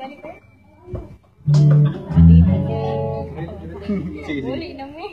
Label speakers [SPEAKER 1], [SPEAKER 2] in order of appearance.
[SPEAKER 1] Hmm. Boleh nama?